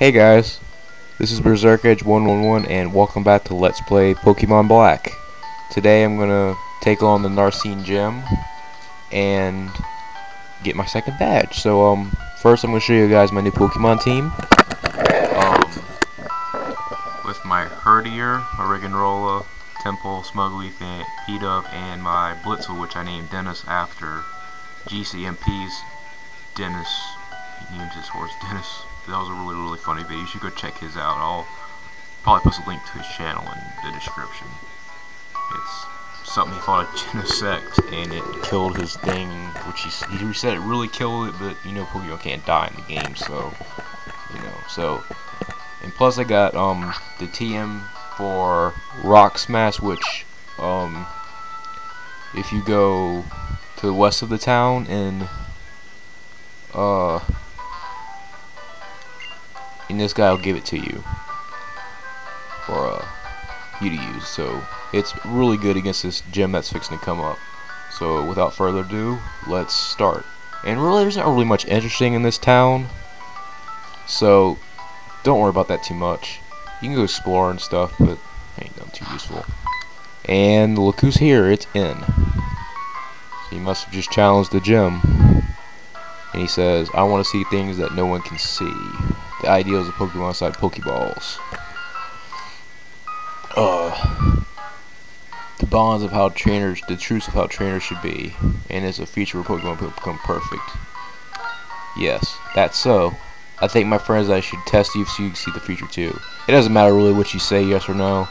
Hey guys, this is Berserk Edge 111 and welcome back to Let's Play Pokemon Black. Today I'm gonna take on the Nacrene Gym and get my second badge. So um, first I'm gonna show you guys my new Pokemon team. Um, with my Herdier, my Riggenrola, Tympole, Smugleaf, and P-Dub, and my Blitzle, which I named Dennis after GCMP's Dennis. He named his horse Dennis. That was a really, really funny video. You should go check his out. I'll probably post a link to his channel in the description. It's something he fought a Genesect, and it killed his thing, which he, he said it really killed it, but you know Pokemon can't die in the game, so, you know, so, and plus I got, um, the TM for Rock Smash, which, um, if you go to the west of the town and, uh, and this guy will give it to you for uh, you to use. So it's really good against this gym that's fixing to come up. So without further ado, let's start. And really, there's not really much interesting in this town, so don't worry about that too much. You can go explore and stuff, but ain't nothing too useful. And look who's here, it's N. So he must have just challenged the gym. And he says, I want to see things that no one can see the ideals of Pokemon side Pokeballs. Uh, the bonds of how trainers, the truths of how trainers should be, and as a future where Pokemon become perfect. Yes, that's so. I think my friends I should test you so you can see the future too. It doesn't matter really what you say, yes or no.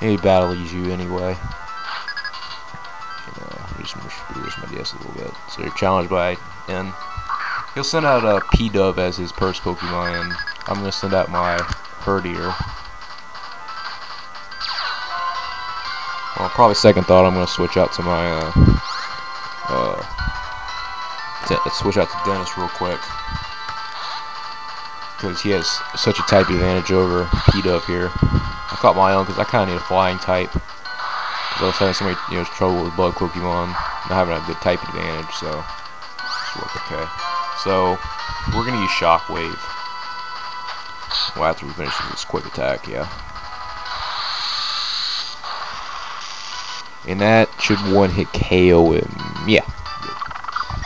Any battle you anyway. And, uh, just reverse my DS a little bit. So you're challenged by N. He'll send out a P-Dub as his first Pokemon, and I'm going to send out my Herdier. Well, probably second thought, I'm going to switch out to my, uh, uh, switch out to Dennis real quick. Because he has such a type advantage over P-Dub here. I caught my own because I kind of need a flying type. Because I was having so many, you know, trouble with bug Pokemon, not having a good type advantage, so okay. So, we're going to use Shockwave. Well, after we finish this quick attack, yeah. And that should one-hit KO him. Yeah.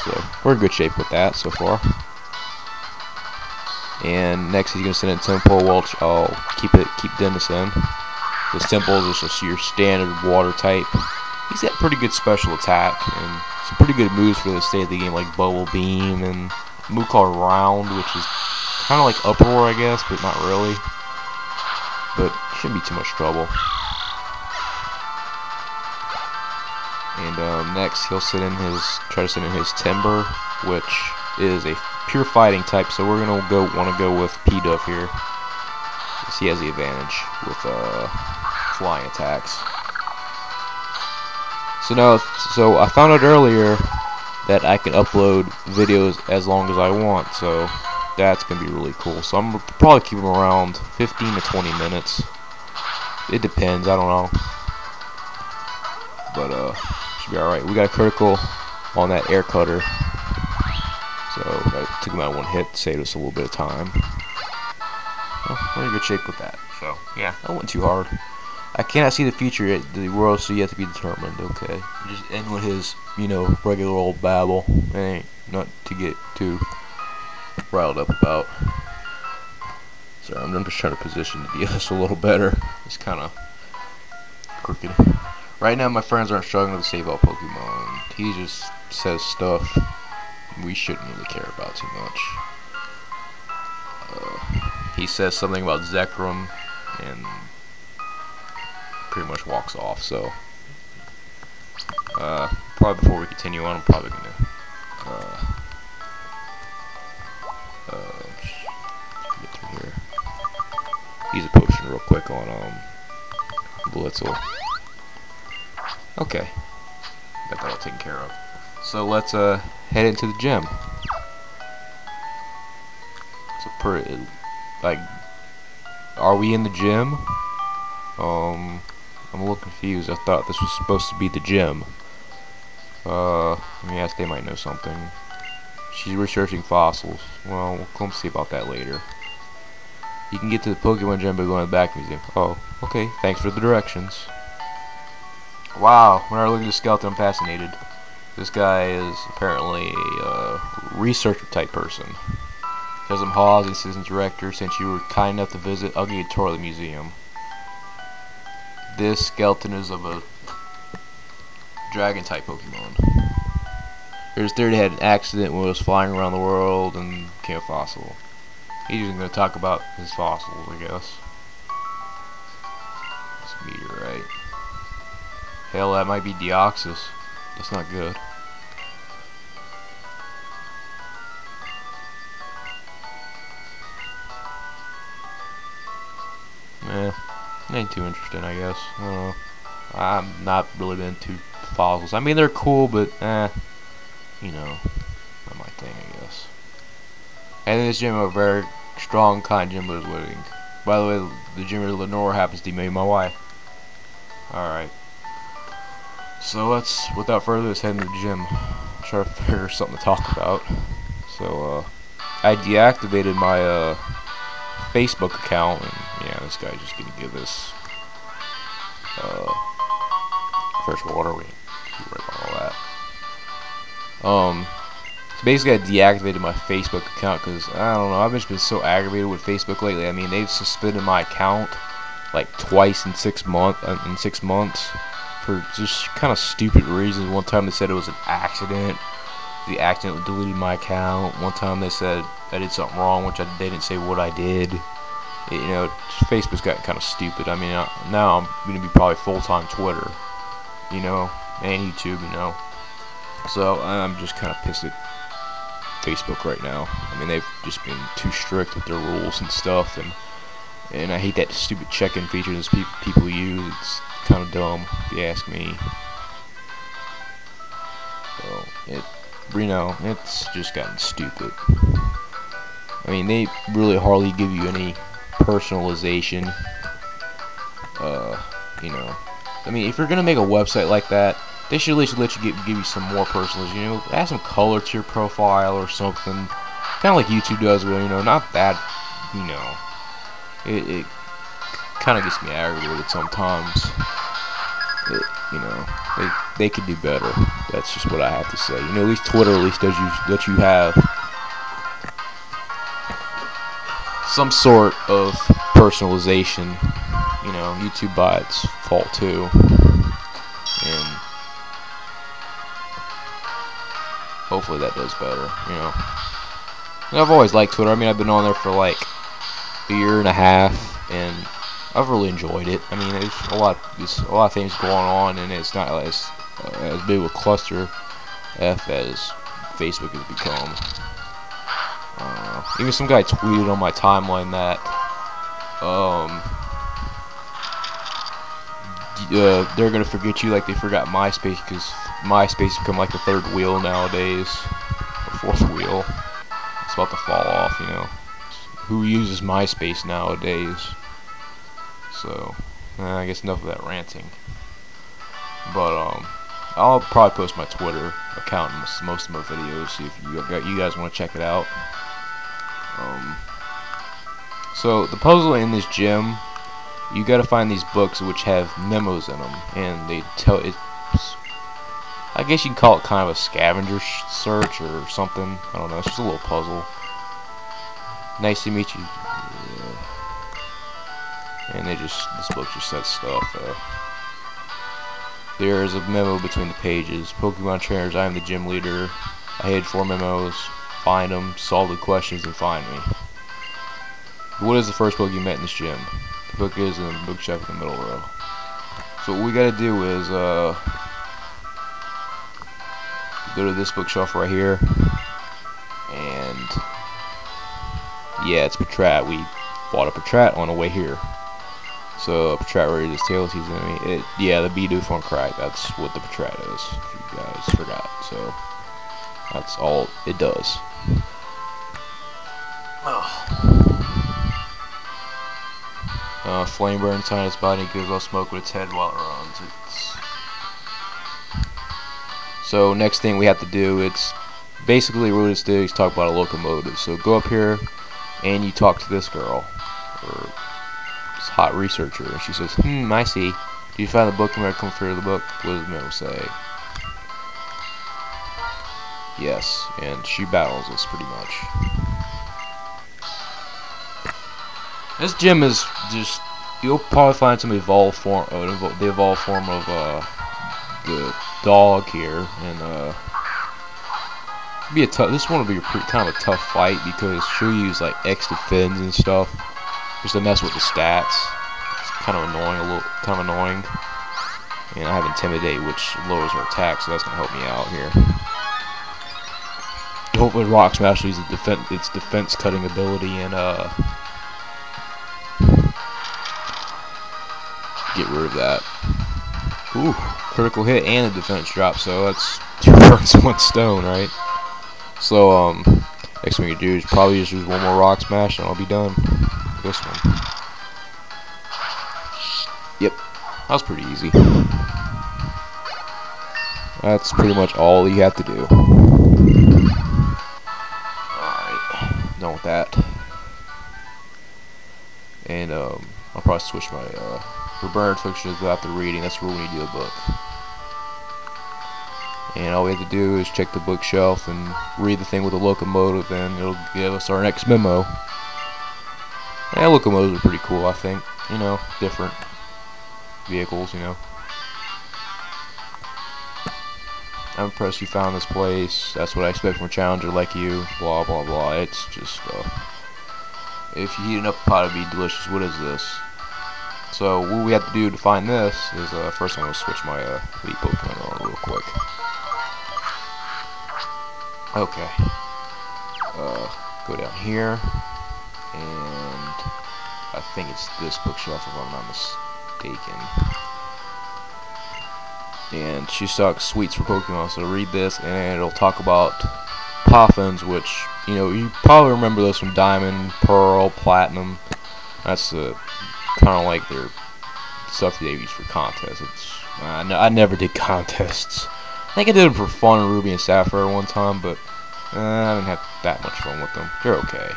So, we're in good shape with that so far. And next he's going to send in Tympole Welch. Oh, I'll keep it, keep Dennis in. This Tympole is just your standard water type. He's got pretty good special attack and some pretty good moves for the state of the game, like Bubble Beam and called Round, which is kind of like Uproar, I guess, but not really. But shouldn't be too much trouble. And um, next, he'll sit in his try to sit in his Timburr, which is a pure fighting type. So we're gonna go want to go with P-Dub here, because he has the advantage with uh, flying attacks. So now, so I found out earlier that I can upload videos as long as I want, so that's going to be really cool. So I'm probably keep them around 15 to 20 minutes. It depends, I don't know. But, uh, should be alright. We got a critical on that air cutter. So, I took him out one hit, saved us a little bit of time. Well, we're in good shape with that. So, yeah, that wasn't too hard. I cannot see the future yet. The world still yet to be determined. Okay, just end with his, you know, regular old babble. ain't not to get too riled up about. Sorry, I'm just trying to position the DS a little better. It's kind of crooked. Right now, my friends aren't struggling to save all Pokemon. He just says stuff we shouldn't really care about too much. Uh, he says something about Zekrom and pretty much walks off. So, uh, probably before we continue on, I'm probably gonna uh, uh, get through here. Use a potion real quick on um Blitzle. Okay, got that all taken care of. So let's uh head into the gym. It's a pretty like, are we in the gym? Um. I'm a little confused. I thought this was supposed to be the gym. Uh, let me ask, they might know something. She's researching fossils. Well, we'll come see about that later. You can get to the Pokemon Gym by going to the back museum. Oh, okay. Thanks for the directions. Wow, when I look at the skeleton, I'm fascinated. This guy is apparently a researcher type person. Because I'm Hawes, assistant director. Since you were kind enough to visit, I'll give you a tour of the museum. This skeleton is of a dragon type Pokemon. There's third had an accident when it was flying around the world and became a fossil. He's just going to talk about his fossils, I guess. A meteorite. Hell, that might be Deoxys. That's not good. Ain't too interesting, I guess. I'm not really been into fossils. I mean, they're cool, but eh, you know, not my thing, I guess. And this gym a very strong kind gym is winning. By the way, the gym of Lenora happens to be my wife. Alright. So let's, without further ado, let's head into the gym. Try to figure something to talk about. So, uh, I deactivated my, uh, Facebook account, and yeah, this guy's just gonna give us, uh, fresh water. We right on all that. Um, so basically, I deactivated my Facebook account because I don't know. I've just been so aggravated with Facebook lately. I mean, they've suspended my account like twice in six month uh, in six months for just kind of stupid reasons. One time they said it was an accident. They accidentally deleted my account. One time they said I did something wrong, which I they didn't say what I did. It, you know, Facebook's gotten kind of stupid. I mean, uh, now I'm gonna be probably full time Twitter, you know, and YouTube, you know. So I'm just kind of pissed at Facebook right now. I mean, they've just been too strict with their rules and stuff, and and I hate that stupid check-in feature that pe people use. It's kind of dumb, if you ask me. So it, you know, it's just gotten stupid. I mean, they really hardly give you any personalization. Uh, you know, I mean, if you're gonna make a website like that, they should at least let you get, give you some more personalization. You know, add some color to your profile or something. Kind of like YouTube does, but you know, not that. You know, it, it kind of gets me aggravated sometimes. It, you know, they they could do better. That's just what I have to say. You know, at least Twitter at least does you let you have some sort of personalization. You know, YouTube by its fault too, and hopefully that does better. You know, And I've always liked Twitter. I mean, I've been on there for like a year and a half, and I've really enjoyed it. I mean, there's a lot, there's a lot of things going on, and it's not as as big a cluster f as Facebook has become. Uh, even some guy tweeted on my timeline that um, uh, they're gonna forget you like they forgot MySpace because MySpace has become like the third wheel nowadays, or fourth wheel. It's about to fall off, you know. Who uses MySpace nowadays? So, uh, I guess enough of that ranting. But um, I'll probably post my Twitter account most, most of my videos. See if you, you guys want to check it out. Um, so the puzzle in this gym, you got to find these books which have memos in them, and they tell it. I guess you can call it kind of a scavenger search or something. I don't know. It's just a little puzzle. Nice to meet you. And they just this book just says stuff. Uh, there is a memo between the pages. Pokemon trainers, I am the gym leader. I had four memos find them, solve the questions, and find me. What is the first book you met in this gym? The book is in the bookshelf in the middle row. So what we gotta do is uh, go to this bookshelf right here, and yeah, it's Patrat. We bought a Patrat on the way here. So Patrat raised his tail, he's enemy. It, yeah, the Bidoof cry. That's what the Patrat is. If you guys forgot. So that's all it does. Uh, flame burns inside its body gives off smoke with its head while it runs. It's so next thing we have to do, it's basically what it's doing is talk about a locomotive. So go up here and you talk to this girl, or hot researcher, and she says, "Hmm, I see. Do you find the book? I'm come through the book." What does Mel say? Yes, and she battles us pretty much. This gym is just you'll probably find some evolved form, uh, the evolved form of uh, the dog here, and uh, be a tough. This one will be a pretty, kind of a tough fight because she'll use like X defends and stuff just to mess with the stats. It's kind of annoying, a little kind of annoying. And I have intimidate, which lowers her attack, so that's gonna help me out here. Hopefully, Rock Smash uses defense, its defense cutting ability and uh get rid of that. Ooh, critical hit and a defense drop, so that's two birds, one stone, right? So, um, next thing you do is probably just use one more rock smash and I'll be done. This one. Yep, that was pretty easy. That's pretty much all you have to do. Alright, done with that. And, um, I'll probably switch my, uh, for Bernard Fictions after reading. That's where we need to do a book. And all we have to do is check the bookshelf and read the thing with the locomotive, and it'll give us our next memo. Yeah, locomotives are pretty cool, I think. You know, different vehicles, you know. I'm impressed you found this place. That's what I expect from a challenger like you. Blah, blah, blah. It's just, uh, if you heat up pot, it'd be delicious. What is this? So, what we have to do to find this is, uh, first I'm going to switch my, uh, Elite Pokemon on real quick. Okay. Uh, go down here, and I think it's this bookshelf if I'm not mistaken. And she stocks sweets for Pokemon, so read this, and it'll talk about Poffins, which, you know, you probably remember those from Diamond, Pearl, Platinum. That's the kind of like their stuff they use for contests. It's uh, no, I never did contests. I think I did them for fun Ruby and Sapphire one time, but uh, I didn't have that much fun with them. They're okay.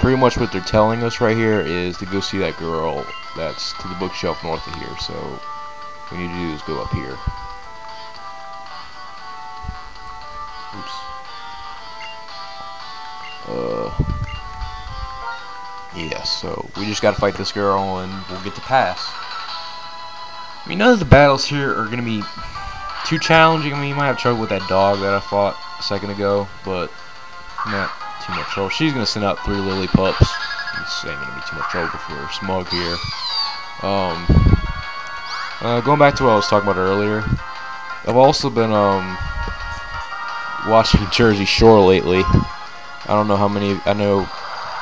Pretty much what they're telling us right here is to go see that girl that's to the bookshelf north of here. So what we need to do is go up here. Oops. Uh. Yeah, so we just gotta fight this girl and we'll get to pass. I mean, none of the battles here are to be too challenging. I mean, you might have trouble with that dog that I fought a second ago, but not too much trouble. She's going to send out three Lillipups. This ain't going to be too much trouble for Smug here. Um, uh, going back to what I was talking about earlier, I've also been um, watching Jersey Shore lately. I don't know how many, I know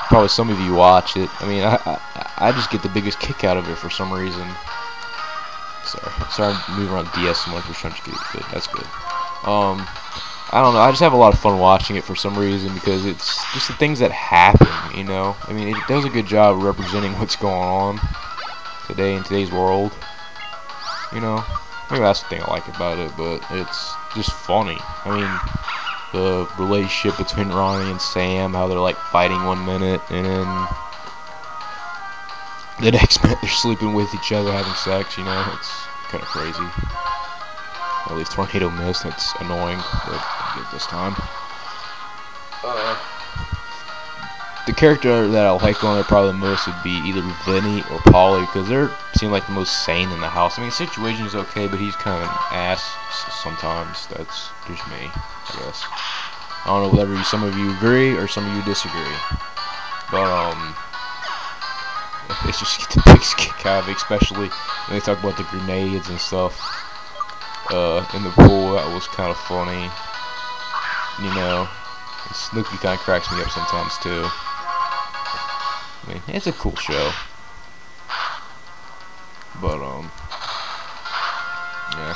probably some of you watch it. I mean, I, I, I just get the biggest kick out of it for some reason. Sorry, sorry, I'm moving around DS so much. We're trying to get it good. That's good. Um, I don't know. I just have a lot of fun watching it for some reason because it's just the things that happen. You know, I mean, it does a good job representing what's going on today in today's world. You know, maybe that's the thing I like about it, but it's just funny. I mean, the relationship between Ronnie and Sam, how they're like fighting one minute and then the next minute they're sleeping with each other, having sex, you know, it's kind of crazy. At least Tornado missed, that's annoying, but good this time. Uh, the character that I like on there probably the most would be either Vinny or Pauly, because they seem like the most sane in the house. I mean, situation is okay, but he's kind of an ass sometimes. That's just me, I guess. I don't know whether some of you agree or some of you disagree. But, um, they just get the biggest kick out of it, especially when they talk about the grenades and stuff uh, in the pool. That was kind of funny. You know, Snooki kind of cracks me up sometimes too. I mean, it's a cool show. But, um, yeah.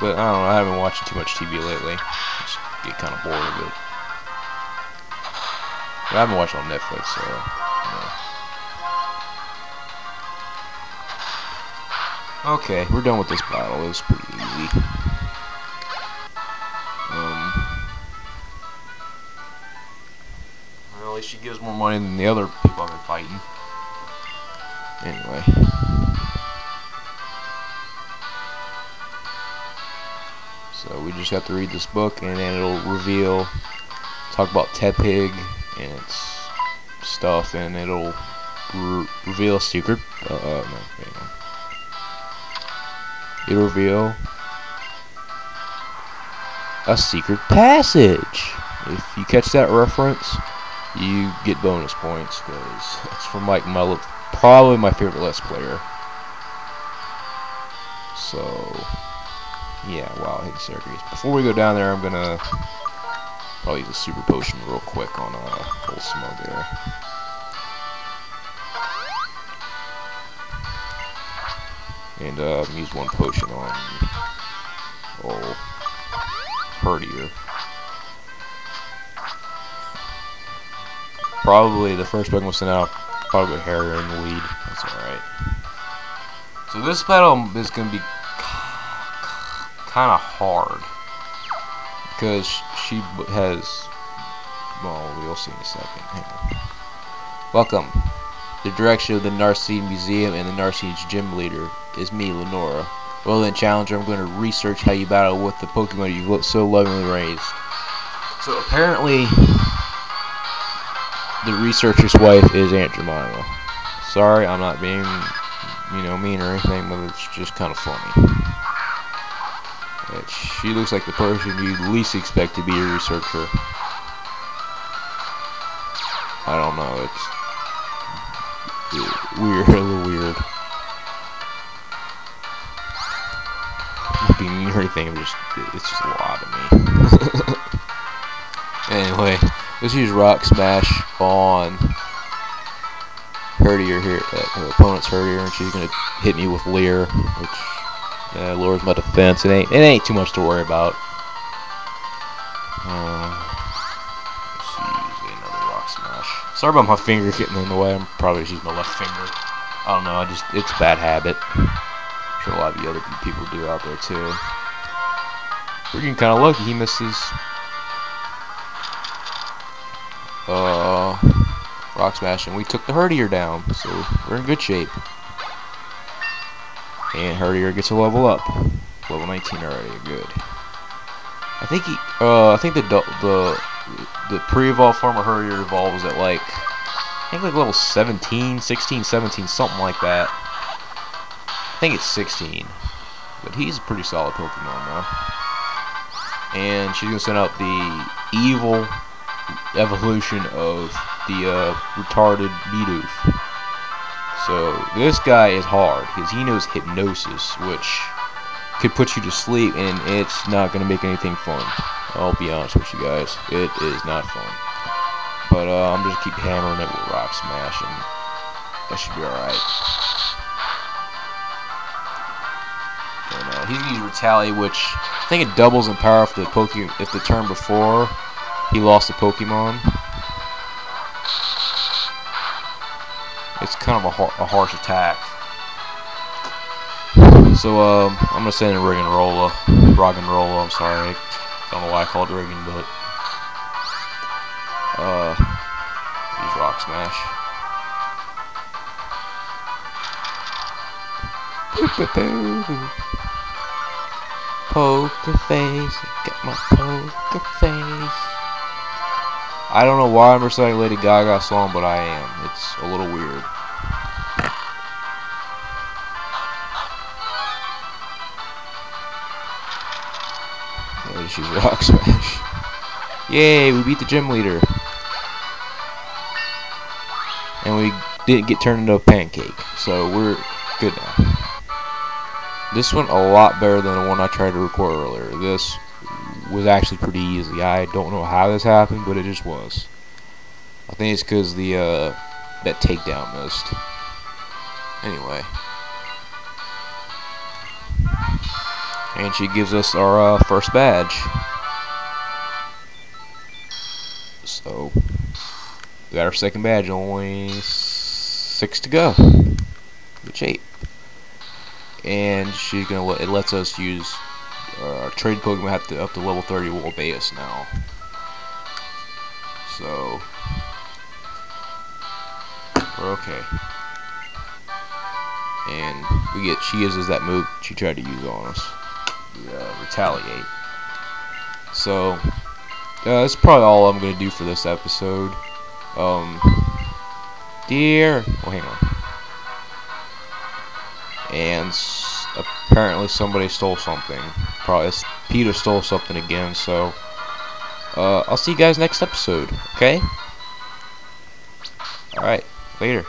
But, I don't know, I haven't watched too much TV lately. I just get kind of bored of it. But I haven't watched on Netflix, so. Okay, we're done with this battle. It was pretty easy. She gives more money than the other people I've been fighting. Anyway. So we just have to read this book and then it'll reveal, talk about Tepig and its stuff and it'll re reveal a secret, uh, uh no, wait, no. It'll reveal a secret passage. If you catch that reference, you get bonus points because it's from Mike my probably my favorite Let's Player. So yeah, wow, hit Syracuse. Before we go down there, I'm gonna probably use a super potion real quick on a uh, smug there. And uh, use one potion on old Herdier. Probably the first Pokemon sent out, probably Harrier in the lead. That's alright. So this battle is going to be kind of hard. Because she has... Well, we'll see in a second. Welcome. The direction of the Nacrene Museum and the Nacrene's gym leader is me, Lenora. Well then, Challenger, I'm going to research how you battle with the Pokemon you've so lovingly raised. So apparently, the researcher's wife is Aunt Jemima. Sorry, I'm not being, you know, mean or anything, but it's just kind of funny. She looks like the person you'd least expect to be a researcher. I don't know, it's uh, weird, a little weird. Not being mean or anything, I'm just, it's just a lot of me. anyway, let's use Rock Smash on here, uh, her opponent's Herdier, and she's gonna hit me with Leer, which uh, lowers my defense. It ain't it ain't too much to worry about. Uh, let's see, another rock smash. Sorry about my finger getting in the way. I'm probably just using my left finger. I don't know. I just it's a bad habit. I'm sure a lot of you other people do out there too. We're getting kind of lucky. He misses. Uh, rock smash, and we took the Herdier down, so we're in good shape. And Herdier gets a level up. Level 19 already, good. I think he, uh, I think the the the pre-evolved form of Herdier evolves at like, I think like level 17, 16, 17, something like that. I think it's 16. But he's a pretty solid Pokemon though. And she's gonna send out the evil evolution of the uh, retarded Bidoof. So this guy is hard because he knows hypnosis, which could put you to sleep, and it's not going to make anything fun. I'll be honest with you guys, it is not fun. But uh, I'm just keep hammering it with Rock Smash, and that should be alright. And uh, he's going to use Retaliate, which I think it doubles in power if the Poke if the turn before he lost a Pokemon. it's kind of a, har a harsh attack. So um, I'm gonna send in Roggenrola, Roggenrola. I'm sorry, I don't know why I called it Riggin, but uh, use Rock Smash. Poker face, got my poker face. I don't know why I'm reciting Lady Gaga song, but I am. It's a little weird. She's rock smash. Yay, we beat the gym leader. And we didn't get turned into a pancake. So we're good now. This one a lot better than the one I tried to record earlier. This was actually pretty easy. I don't know how this happened, but it just was. I think it's because the uh, that takedown missed. Anyway. And she gives us our uh, first badge. So, we got our second badge, only six to go. Good shape. And she's gonna let it lets us use uh, trade Pokemon have to up to level 30 will obey us now. So We're okay. And we get she uses that move she tried to use on us. Uh, retaliate. So, uh, that's probably all I'm gonna do for this episode. Um, dear, oh hang on. And apparently somebody stole something. Probably Peter stole something again. So, uh, I'll see you guys next episode. Okay. All right. Later.